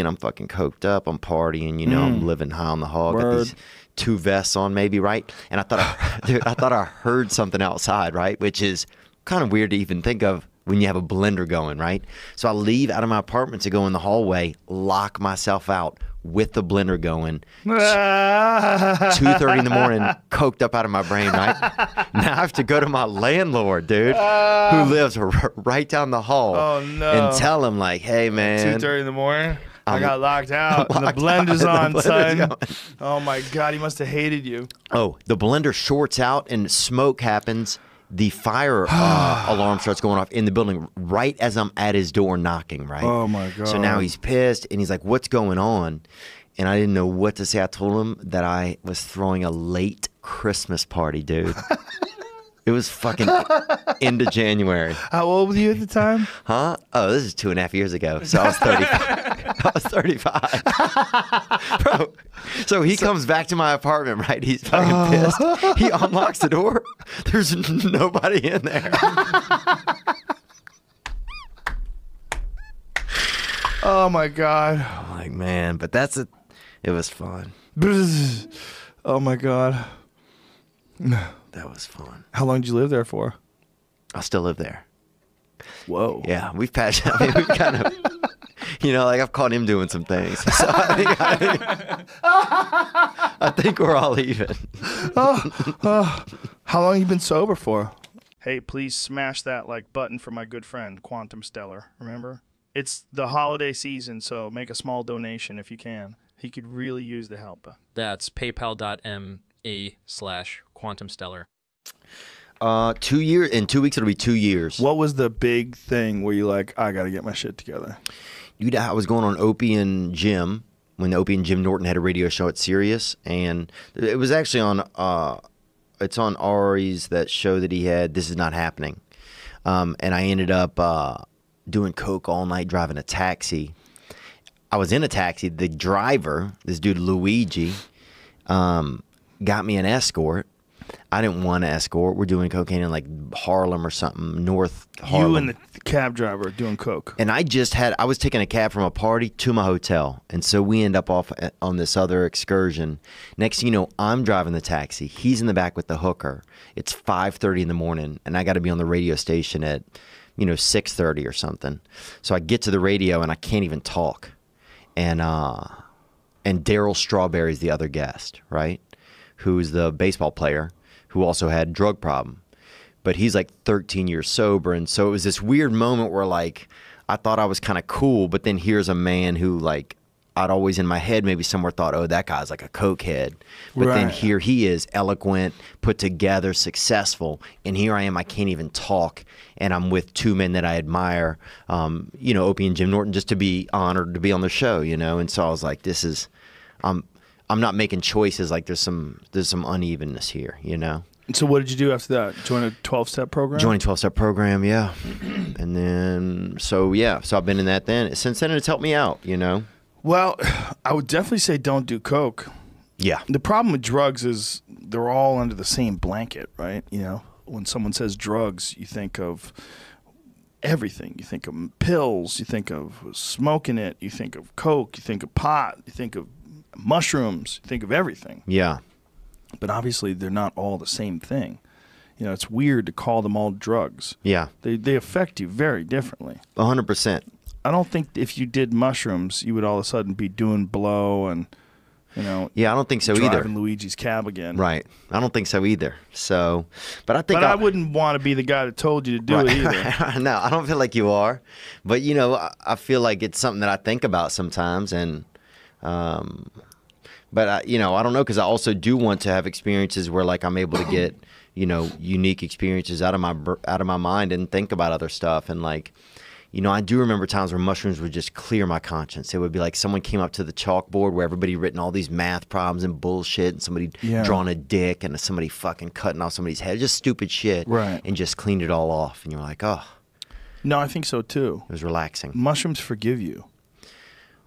and I'm fucking coked up. I'm partying, you know, I'm living high on the hog. Got Mm. These two vests on, maybe, right? And I thought, I, I thought I heard something outside, right? Which is kind of weird to even think of when you have a blender going, right? So I leave out of my apartment to go in the hallway, lock myself out with the blender going. Two thirty in the morning, coked up out of my brain. Right now, I have to go to my landlord, dude, who lives r- right down the hall, Oh, no. and tell him like, "Hey, man, Two thirty in the morning. I got locked out. and the blender's out, on, the son. going. Oh my god, he must have hated you. Oh, the blender shorts out and smoke happens. The fire uh, alarm starts going off in the building right as I'm at his door knocking, right? Oh, my god. So now he's pissed and he's like, What's going on? And I didn't know what to say. I told him that I was throwing a late Christmas party, dude. it was fucking into January. How old were you at the time? Huh? Oh, this is two and a half years ago. So I was 30. I was 35. Bro. So he comes back to my apartment, right? He's fucking pissed. He unlocks the door. There's nobody in there. Oh my god. I'm like, man, but that's it. It was fun. Oh my god. That was fun. How long did you live there for? I still live there. Whoa. Yeah, we've patched. I mean, we've kind of, you know, like I've caught him doing some things. So I think, I think, I think we're all even. oh How long you been sober for? Hey, please smash that like button for my good friend Quantum Stellar. Remember? It's the holiday season, so make a small donation if you can. He could really use the help. That's paypal.me slash quantum stellar. Uh, two years in two weeks. It'll be two years. What was the big thing where you like, I got to get my shit together? Dude, I was going on Opie and Jim when Opie and Jim Norton had a radio show at Sirius, and it was actually on. Uh, it's on Ari's that show that he had. This is not happening, um, and I ended up uh, doing coke all night, driving a taxi. I was in a taxi. The driver, this dude Luigi, um, got me an escort. I didn't want an escort. We're doing cocaine in like Harlem or something, North Harlem. You and the cab driver doing coke. And I just had I was taking a cab from a party to my hotel, and so we end up off on this other excursion. Next thing you know, I'm driving the taxi. He's in the back with the hooker. It's 5:30 in the morning, and I got to be on the radio station at you know 6:30 or something. So I get to the radio and I can't even talk. And uh, and Darryl Strawberry's the other guest, right? Who's the baseball player who also had drug problem. But he's like 13 years sober and so it was this weird moment where like i thought i was kind of cool but then here's a man who like i'd always in my head maybe somewhere thought oh that guy's like a cokehead. But then here he is eloquent put together successful and here i am i can't even talk and i'm with two men that i admire um, you know opie and jim norton just to be honored to be on the show you know? And so i was like this is i'm i'm not making choices like there's some there's some unevenness here you know So what did you do after that? Join a 12 step program? Joining 12 step program, yeah. and then, so yeah, so I've been in that then. Since then, it's helped me out, you know? Well, I would definitely say don't do coke. Yeah. The problem with drugs is they're all under the same blanket, right? You know, when someone says drugs, you think of everything. You think of pills, you think of smoking it, you think of coke, you think of pot, you think of mushrooms, think of everything. Yeah. But obviously, they're not all the same thing. You know, it's weird to call them all drugs. Yeah. They they affect you very differently. 100%. I don't think if you did mushrooms, you would all of a sudden be doing blow and you know Yeah, I don't think so either. driving Luigi's cab again. Right. I don't think so either. So, but I think But I, I, wouldn't want to be the guy that told you to do it either. no, I don't feel like you are. But, you know, I, I feel like it's something that I think about sometimes. And, um, but, I, you know, I don't know because I also do want to have experiences where, like, I'm able to get, you know, unique experiences out of my out of my mind and think about other stuff. And, like, you know, I do remember times where mushrooms would just clear my conscience. It would be like someone came up to the chalkboard where everybody written all these math problems and bullshit, and somebody Yeah. drawn a dick and somebody fucking cutting off somebody's head, just stupid shit, Right. And just cleaned it all off, and you're like, oh, No, I think so too. it was relaxing. Mushrooms forgive you.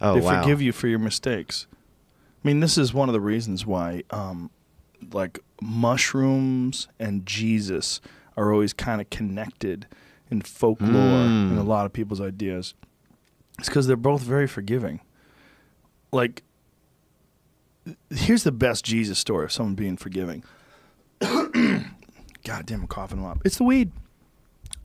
Oh they wow, forgive you for your mistakes. I mean, this is one of the reasons why, um, like mushrooms and Jesus are always kind of connected in folklore Mm. and a lot of people's ideas. It's because they're both very forgiving. like here's the best Jesus story of someone being forgiving. God damn, I'm coughing lot. It's the weed.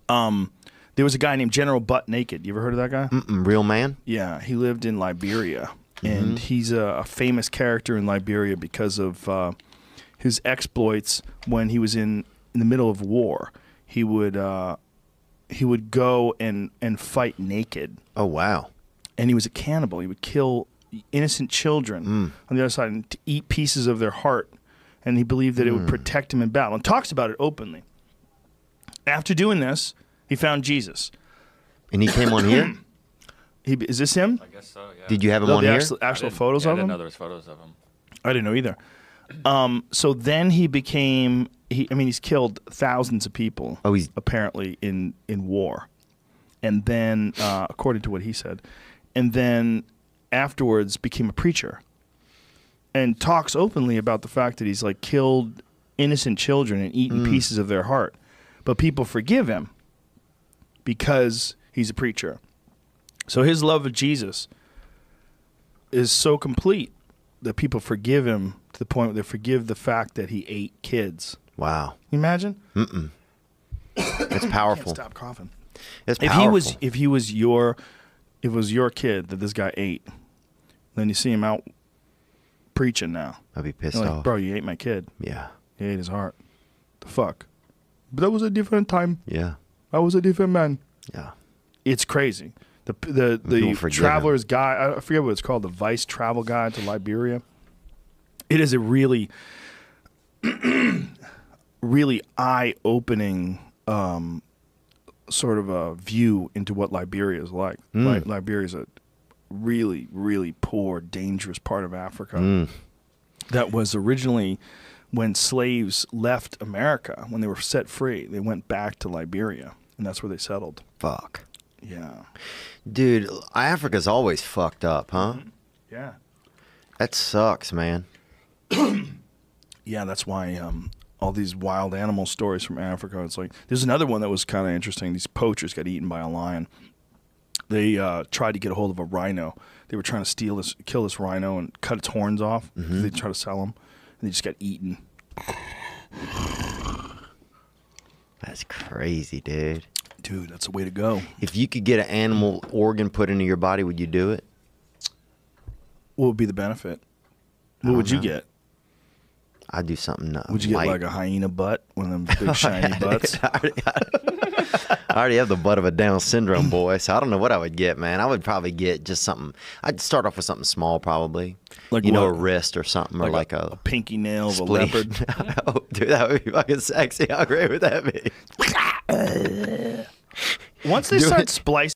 Um, there was a guy named General Butt Naked. You ever heard of that guy? Mm-mm, real man. Yeah, he lived in Liberia, and he's a, a famous character in Liberia because of uh, his exploits when he was in in the middle of war. He would uh, he would go and and fight naked, Oh wow. and he was a cannibal. He would kill innocent children on the other side and to eat pieces of their heart, and he believed that it would protect him in battle. And talks about it openly. After doing this, he found Jesus. And he came on here. He, is this him? I guess so. Yeah. Did you have him No, on the here? actual, I actual didn't- photos yeah, of I him. didn't know there was photos of him. I didn't know either. Um, so then he became. He, I mean, he's killed thousands of people. Oh, he's- apparently in in war, and then uh, according to what he said, and then afterwards became a preacher, and talks openly about the fact that he's like killed innocent children and eaten pieces of their heart, but people forgive him because he's a preacher. So his love of Jesus is so complete that people forgive him to the point where they forgive the fact that he ate kids. Wow. Can you imagine? It's Can't powerful. stop coughing. It's powerful. If he was if he was your if it was your kid that this guy ate, then you see him out preaching now. I'd be pissed like, off. bro, you ate my kid. Yeah. He ate his heart. The fuck? But that was a different time. Yeah. I was a different man. Yeah. It's crazy. The the the traveler's guide. I forget what it's called. The Vice Travel Guide to Liberia. It is a really, really eye-opening um, sort of a view into what Liberia is like. Mm. Li- Liberia is a really, really poor, dangerous part of Africa Mm. that was originally when slaves left America when they were set free. They went back to Liberia, and that's where they settled. Fuck. Yeah. Dude, Africa's always fucked up, huh? Yeah. That sucks, man. Yeah, that's why um, all these wild animal stories from Africa. It's like there's another one that was kind of interesting. These poachers got eaten by a lion. They uh, tried to get a hold of a rhino. They were trying to steal this, kill this rhino, and cut its horns off. They try to sell them, and they just got eaten. That's crazy, dude. Dude, that's the way to go. If you could get an animal organ put into your body, would you do it? What would be the benefit? What would you know. get? I'd do something. Uh, Would you get light. like a hyena butt, one of them big shiny butts? I already have the butt of a Down syndrome boy, so I don't know what I would get, man. I would probably get just something. I'd start off with something small, probably, Like you know, a wrist or something, or like a, a pinky nail of a leopard. oh, dude, that would be fucking sexy. How great would that be? Once they Do start it. splicing